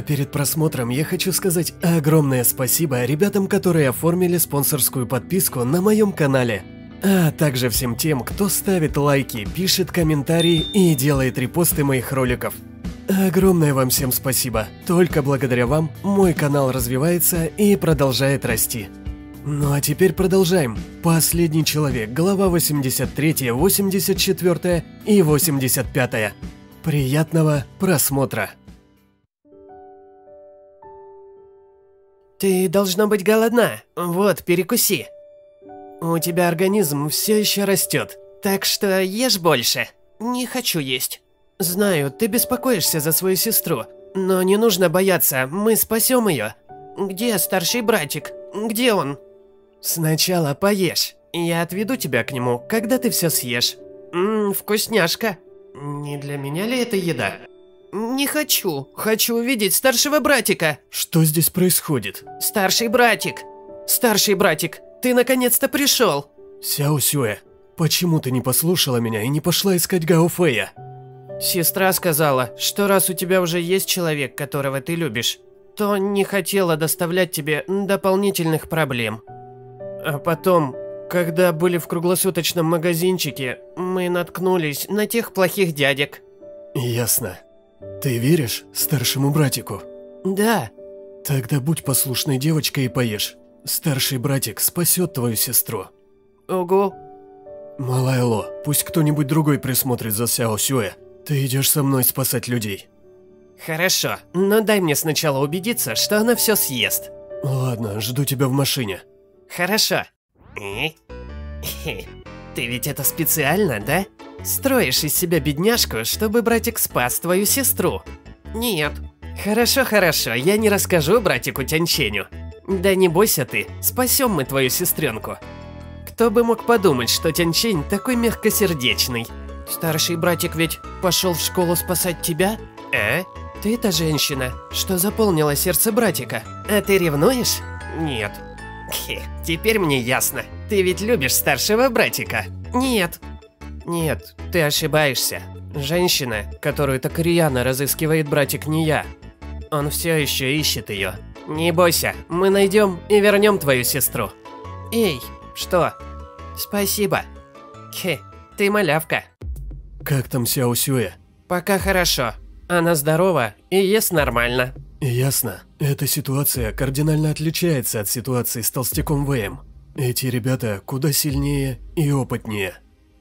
А перед просмотром я хочу сказать огромное спасибо ребятам, которые оформили спонсорскую подписку на моем канале. А также всем тем, кто ставит лайки, пишет комментарии и делает репосты моих роликов. Огромное вам всем спасибо. Только благодаря вам мой канал развивается и продолжает расти. Ну а теперь продолжаем. Последний человек, глава 83, 84 и 85. Приятного просмотра. Ты должна быть голодна. Вот, перекуси. У тебя организм все еще растет, так что ешь больше. Не хочу есть. Знаю, ты беспокоишься за свою сестру, но не нужно бояться, мы спасем ее. Где старший братик? Где он? Сначала поешь. Я отведу тебя к нему, когда ты все съешь. Ммм, вкусняшка. Не для меня ли это еда? Не хочу. Хочу увидеть старшего братика. Что здесь происходит? Старший братик. Старший братик, ты наконец-то пришел. Сяо Сюэ, почему ты не послушала меня и не пошла искать Гао Фэя? Сестра сказала, что раз у тебя уже есть человек, которого ты любишь, то не хотела доставлять тебе дополнительных проблем. А потом, когда были в круглосуточном магазинчике, мы наткнулись на тех плохих дядек. Ясно. Ты веришь старшему братику? Да. Тогда будь послушной девочкой и поешь. Старший братик спасет твою сестру. Ого. Малая Ло, пусть кто-нибудь другой присмотрит за Сяо Сюэ. Ты идешь со мной спасать людей. Хорошо, но дай мне сначала убедиться, что она все съест. Ладно, жду тебя в машине. Хорошо. Ты ведь это специально, да? Строишь из себя бедняжку, чтобы братик спас твою сестру? Нет. Хорошо, хорошо, я не расскажу братику Тяньченю. Да не бойся ты, спасем мы твою сестренку. Кто бы мог подумать, что Тяньчень такой мягкосердечный. Старший братик ведь пошел в школу спасать тебя? А? Ты та женщина, что заполнила сердце братика. А ты ревнуешь? Нет. Хе, теперь мне ясно. Ты ведь любишь старшего братика? Нет. Нет, ты ошибаешься. Женщина, которую так рьяно разыскивает братик, не я. Он все еще ищет ее. Не бойся, мы найдем и вернем твою сестру. Эй, что? Спасибо. Хе, ты малявка. Как там Сяо Сюэ? Пока хорошо. Она здорова и ест нормально. Ясно. Эта ситуация кардинально отличается от ситуации с толстяком Вэем. Эти ребята куда сильнее и опытнее.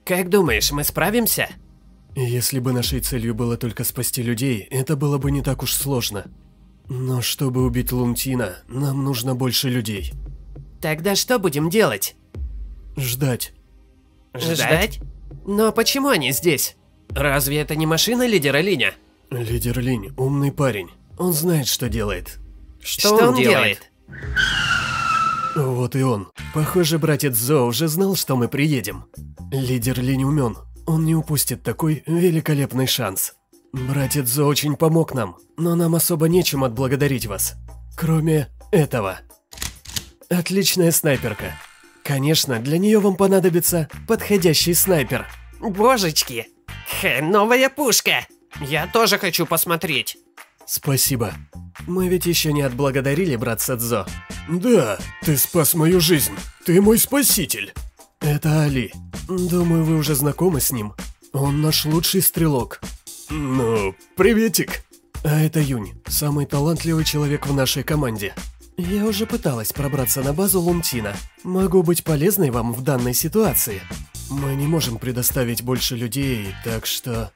Как думаешь, мы справимся? Если бы нашей целью было только спасти людей, это было бы не так уж сложно. Но чтобы убить Лунтина, нам нужно больше людей. Тогда что будем делать? Ждать. Ждать? Но почему они здесь? Разве это не машина лидера Линя? Лидер Линь – умный парень. Он знает, что делает. Что, он, делает? Вот и он. Похоже, братец Зо уже знал, что мы приедем. Лидер Линь умен. Он не упустит такой великолепный шанс. Братец Зо очень помог нам, но нам особо нечем отблагодарить вас. Кроме этого. Отличная снайперка. Конечно, для нее вам понадобится подходящий снайпер. Божечки! Хе, новая пушка! Я тоже хочу посмотреть. Спасибо. Мы ведь еще не отблагодарили братца Дзо. Да, ты спас мою жизнь. Ты мой спаситель. Это Али. Думаю, вы уже знакомы с ним. Он наш лучший стрелок. Ну, приветик. А это Юнь, самый талантливый человек в нашей команде. Я уже пыталась пробраться на базу Лунтина. Могу быть полезной вам в данной ситуации. Мы не можем предоставить больше людей, так что...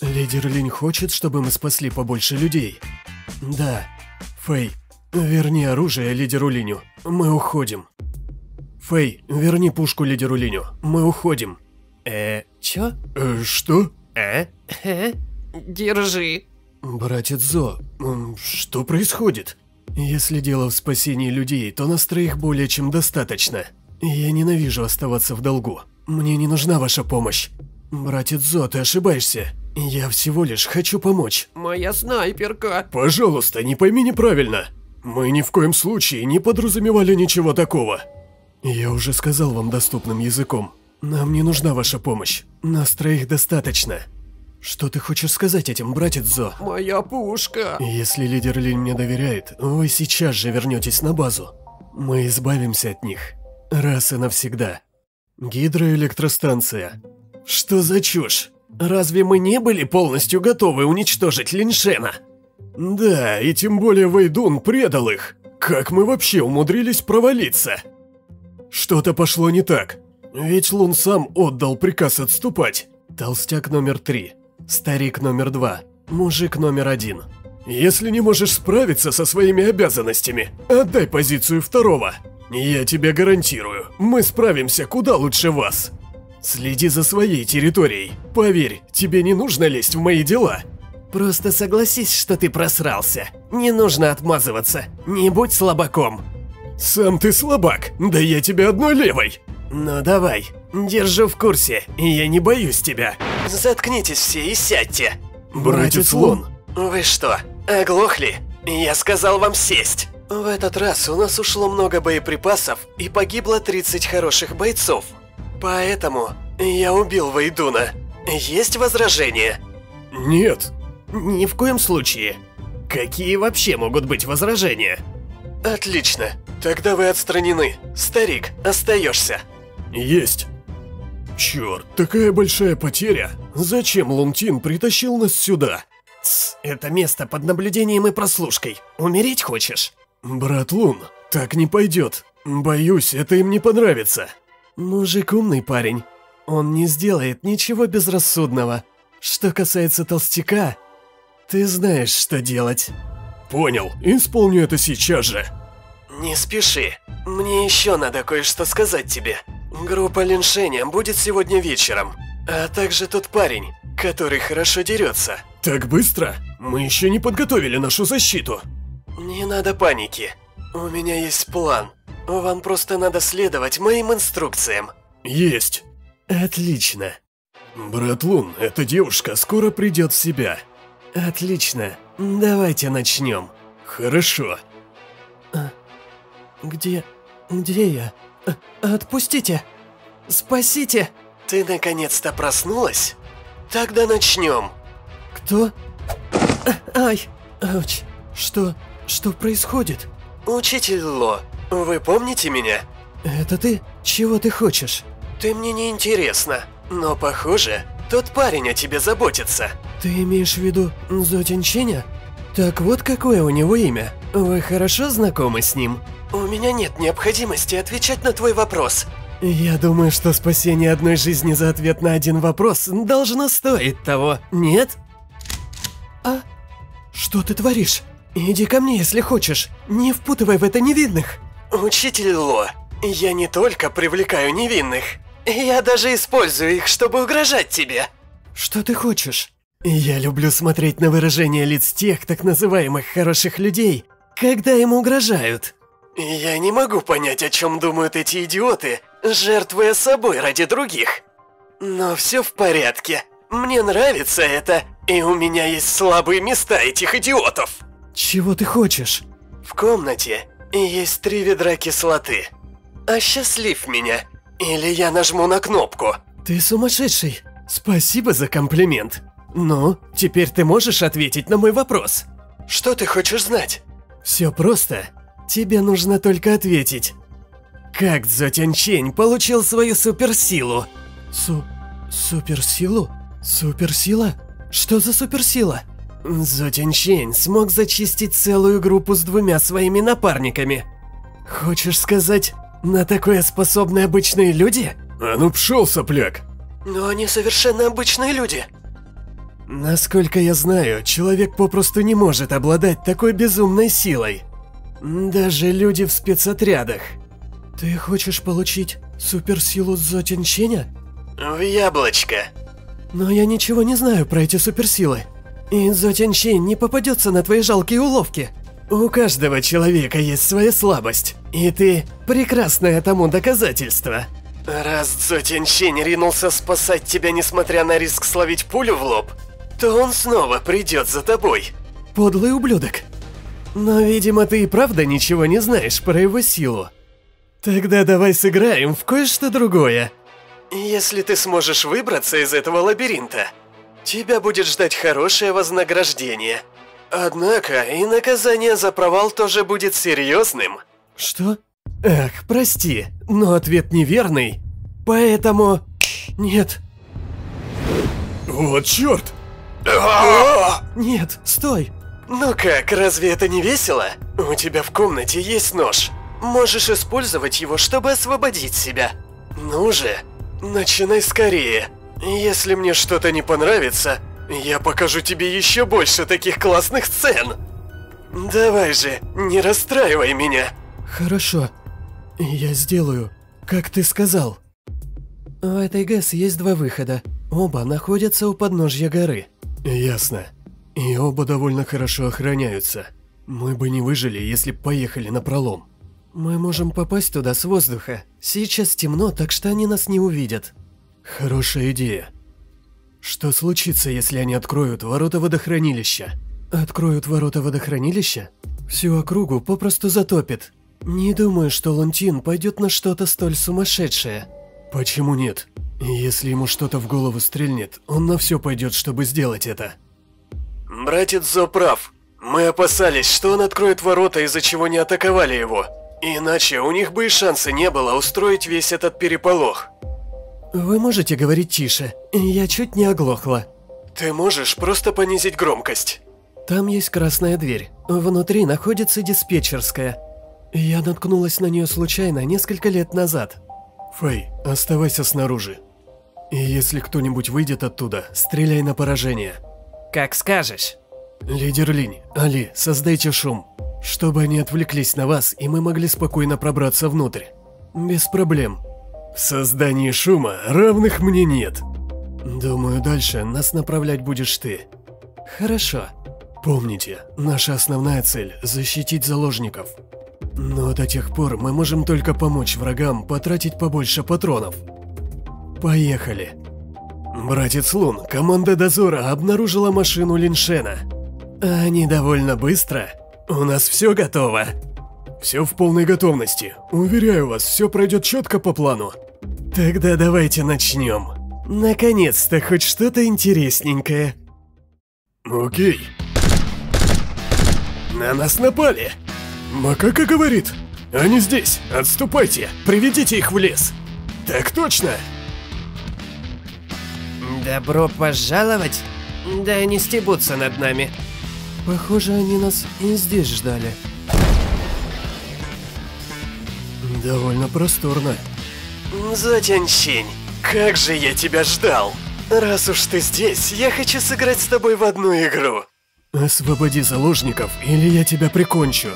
Лидер Линь хочет, чтобы мы спасли побольше людей. Да. Фэй, верни оружие лидеру Линю. Мы уходим. Фэй, верни пушку лидеру Линю. Мы уходим. Э, чё? Э, что? Э? Э? Держи. Братец Зо, что происходит? Если дело в спасении людей, то нас троих более чем достаточно. Я ненавижу оставаться в долгу. Мне не нужна ваша помощь. Братец Зо, ты ошибаешься. Я всего лишь хочу помочь. Моя снайперка. Пожалуйста, не пойми неправильно. Мы ни в коем случае не подразумевали ничего такого. Я уже сказал вам доступным языком. Нам не нужна ваша помощь. Нас троих достаточно. Что ты хочешь сказать этим, братец Зо? Моя пушка. Если лидер Линь мне доверяет, вы сейчас же вернетесь на базу. Мы избавимся от них. Раз и навсегда. Гидроэлектростанция. Что за чушь? Разве мы не были полностью готовы уничтожить Линшена? Да, и тем более Вейдун предал их. Как мы вообще умудрились провалиться? Что-то пошло не так. Ведь Лун сам отдал приказ отступать. Толстяк номер три. Старик номер два. Мужик номер один. Если не можешь справиться со своими обязанностями, отдай позицию второго. Я тебе гарантирую, мы справимся куда лучше вас. Следи за своей территорией. Поверь, тебе не нужно лезть в мои дела. Просто согласись, что ты просрался. Не нужно отмазываться. Не будь слабаком. Сам ты слабак, да я тебе одной левой. Ну давай, держу в курсе, я не боюсь тебя. Заткнитесь все и сядьте. Братец Лун. Вы что, оглохли? Я сказал вам сесть. В этот раз у нас ушло много боеприпасов и погибло 30 хороших бойцов. Поэтому я убил Вейдуна. Есть возражения? Нет. Ни в коем случае. Какие вообще могут быть возражения? Отлично. Тогда вы отстранены. Старик, остаешься. Есть. Черт, такая большая потеря. Зачем Лунтин притащил нас сюда? Тс, это место под наблюдением и прослушкой. Умереть хочешь? Брат Лун, так не пойдет. Боюсь, это им не понравится. Мужик умный парень. Он не сделает ничего безрассудного. Что касается толстяка, ты знаешь, что делать. Понял, исполню это сейчас же. Не спеши. Мне еще надо кое-что сказать тебе. Группа Линшеня будет сегодня вечером. А также тот парень, который хорошо дерется. Так быстро? Мы еще не подготовили нашу защиту. Не надо паники. У меня есть план. Вам просто надо следовать моим инструкциям. Есть. Отлично. Брат Лун, эта девушка скоро придет в себя. Отлично. Давайте начнем. Хорошо. А, где... где я? А, отпустите! Спасите! Ты наконец-то проснулась? Тогда начнем. Кто? А, ай! Ауч! Что... что происходит? Учитель Ло, вы помните меня? Это ты? Чего ты хочешь? Ты мне не интересна, но похоже, тот парень о тебе заботится. Ты имеешь в виду Зотинченя? Так вот какое у него имя. Вы хорошо знакомы с ним? У меня нет необходимости отвечать на твой вопрос. Я думаю, что спасение одной жизни за ответ на один вопрос должно стоить того, нет? А? Что ты творишь? Иди ко мне, если хочешь. Не впутывай в это невинных. Учитель Ло, я не только привлекаю невинных, я даже использую их, чтобы угрожать тебе. Что ты хочешь? Я люблю смотреть на выражение лиц тех так называемых хороших людей, когда им угрожают. Я не могу понять, о чем думают эти идиоты, жертвуя собой ради других. Но все в порядке. Мне нравится это, и у меня есть слабые места этих идиотов. Чего ты хочешь? В комнате есть три ведра кислоты. Осчастлив меня, или я нажму на кнопку. Ты сумасшедший. Спасибо за комплимент. Ну, теперь ты можешь ответить на мой вопрос? Что ты хочешь знать? Все просто. Тебе нужно только ответить. Как Цзо Тяньчень получил свою суперсилу? Су... суперсилу? Суперсила? Что за суперсила? Цзо Тяньчень смог зачистить целую группу с двумя своими напарниками. Хочешь сказать, на такое способны обычные люди? А ну пшел, сопляк. Но они совершенно обычные люди. Насколько я знаю, человек попросту не может обладать такой безумной силой. Даже люди в спецотрядах. Ты хочешь получить суперсилу Зотинченя? В яблочко. Но я ничего не знаю про эти суперсилы. И Зотинчень не попадется на твои жалкие уловки. У каждого человека есть своя слабость. И ты прекрасное тому доказательство. Раз Зотинчень ринулся спасать тебя, несмотря на риск словить пулю в лоб, то он снова придет за тобой. Подлый ублюдок. Но, видимо, ты и правда ничего не знаешь про его силу. Тогда давай сыграем в кое-что другое. Если ты сможешь выбраться из этого лабиринта. Тебя будет ждать хорошее вознаграждение. Однако и наказание за провал тоже будет серьезным. Что? Эх, прости, но ответ неверный. Поэтому... Нет. Вот черт! Нет, стой. Ну как, разве это не весело? У тебя в комнате есть нож. Можешь использовать его, чтобы освободить себя. Ну же, начинай скорее. Если мне что-то не понравится, я покажу тебе еще больше таких классных сцен. Давай же, не расстраивай меня. Хорошо, я сделаю, как ты сказал. У этой ГЭС есть два выхода. Оба находятся у подножья горы. Ясно. И оба довольно хорошо охраняются. Мы бы не выжили, если б поехали на пролом. Мы можем попасть туда с воздуха. Сейчас темно, так что они нас не увидят. Хорошая идея. Что случится, если они откроют ворота водохранилища? Откроют ворота водохранилища? Всю округу попросту затопит. Не думаю, что Лунтин пойдет на что-то столь сумасшедшее. Почему нет? Если ему что-то в голову стрельнет, он на все пойдет, чтобы сделать это. Братец Зо прав. Мы опасались, что он откроет ворота, из-за чего не атаковали его. Иначе у них бы и шанса не было устроить весь этот переполох. Вы можете говорить тише? Я чуть не оглохла. Ты можешь просто понизить громкость. Там есть красная дверь. Внутри находится диспетчерская. Я наткнулась на нее случайно несколько лет назад. Фэй, оставайся снаружи. И если кто-нибудь выйдет оттуда, стреляй на поражение. Как скажешь. Лидер Линь, Али, создайте шум, чтобы они отвлеклись на вас, и мы могли спокойно пробраться внутрь. Без проблем. В создании шума равных мне нет. Думаю, дальше нас направлять будешь ты. Хорошо. Помните, наша основная цель – защитить заложников. Но до тех пор мы можем только помочь врагам потратить побольше патронов. Поехали. Братец Лун, команда дозора обнаружила машину Линшена. Они довольно быстро. У нас все готово. Все в полной готовности. Уверяю вас, все пройдет четко по плану. Тогда давайте начнем. Наконец-то хоть что-то интересненькое. Окей. На нас напали. Макака говорит. Они здесь. Отступайте. Приведите их в лес. Так точно. Добро пожаловать. Да они стебутся над нами. Похоже, они нас и здесь ждали. Довольно просторно. Затянщень, как же я тебя ждал. Раз уж ты здесь, я хочу сыграть с тобой в одну игру. Освободи заложников, или я тебя прикончу.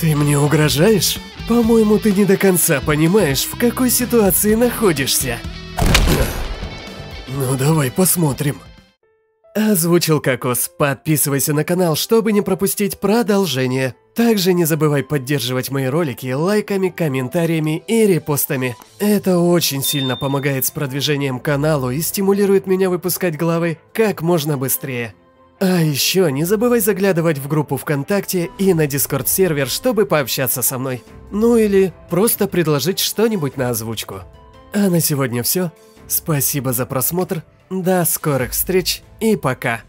Ты мне угрожаешь? По-моему, ты не до конца понимаешь, в какой ситуации находишься. Ну давай посмотрим. Озвучил Кокос. Подписывайся на канал, чтобы не пропустить продолжение. Также не забывай поддерживать мои ролики лайками, комментариями и репостами. Это очень сильно помогает с продвижением каналу и стимулирует меня выпускать главы как можно быстрее. А еще не забывай заглядывать в группу ВКонтакте и на Дискорд сервер, чтобы пообщаться со мной. Ну или просто предложить что-нибудь на озвучку. А на сегодня все. Спасибо за просмотр, до скорых встреч и пока.